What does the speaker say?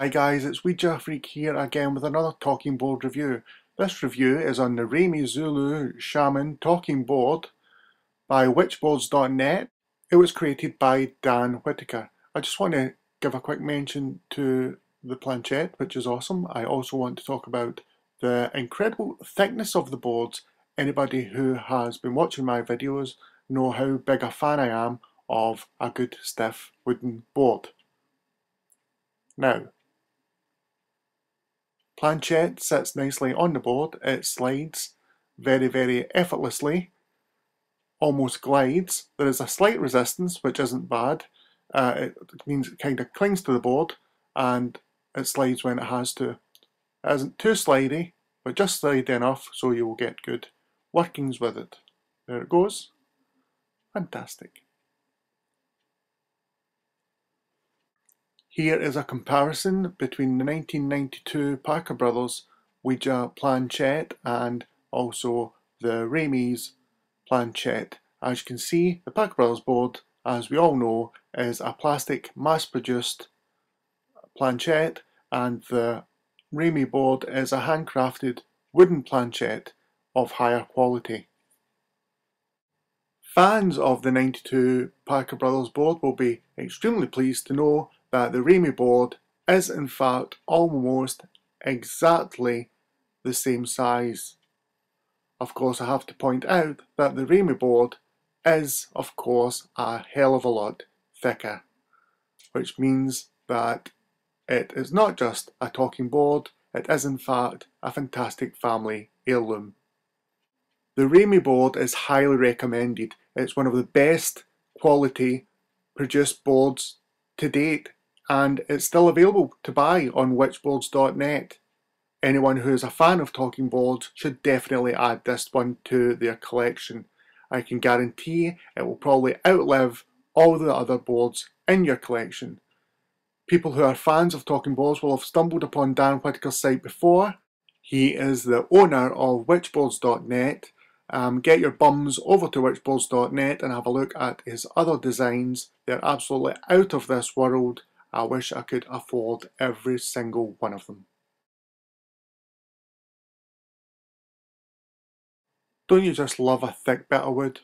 Hi guys, it's Ouija Freak here again with another talking board review. This review is on the Raimi Zulu Shaman talking board by witchboards.net. It was created by Dan Whitaker. I just want to give a quick mention to the planchette, which is awesome. I also want to talk about the incredible thickness of the boards. Anybody who has been watching my videos know how big a fan I am of a good stiff wooden board. Now, Planchette sits nicely on the board, it slides very very effortlessly, almost glides. There is a slight resistance which isn't bad, uh, it means it kind of clings to the board and it slides when it has to. It isn't too slidey, but just slide enough so you will get good workings with it. There it goes. Fantastic. Here is a comparison between the 1992 Parker Brothers Ouija planchette and also the Raimi's planchette. As you can see, the Parker Brothers board, as we all know, is a plastic mass-produced planchette and the Raimi board is a handcrafted wooden planchette of higher quality. Fans of the 92 Parker Brothers board will be extremely pleased to know that the Raimi board is in fact almost exactly the same size. Of course I have to point out that the Raimi board is of course a hell of a lot thicker, which means that it is not just a talking board, it is in fact a fantastic family heirloom. The Raimi board is highly recommended. It's one of the best quality produced boards to date and it's still available to buy on witchboards.net. Anyone who is a fan of talking boards should definitely add this one to their collection. I can guarantee it will probably outlive all the other boards in your collection. People who are fans of talking boards will have stumbled upon Dan Whitaker's site before. He is the owner of witchboards.net. Um, get your bums over to witchboards.net and have a look at his other designs. They're absolutely out of this world I wish I could afford every single one of them. Don't you just love a thick bit of wood?